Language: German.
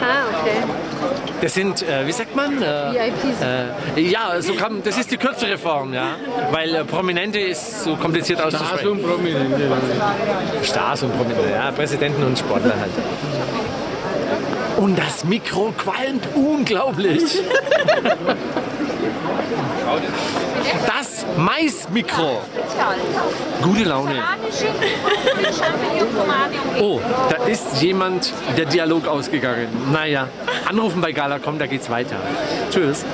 Ah, okay. Das sind, äh, wie sagt man? Äh, VIPs. Äh, ja, so kann, das ist die kürzere Form, ja. Weil äh, Prominente ist so kompliziert auszusprechen. und Prominente. Stars und Prominente, ja, Präsidenten und Sportler halt. Und das Mikro qualmt unglaublich. Das Maismikro. Gute Laune. Oh, da ist jemand der Dialog ausgegangen. Naja, anrufen bei Galacom, da geht's weiter. Tschüss.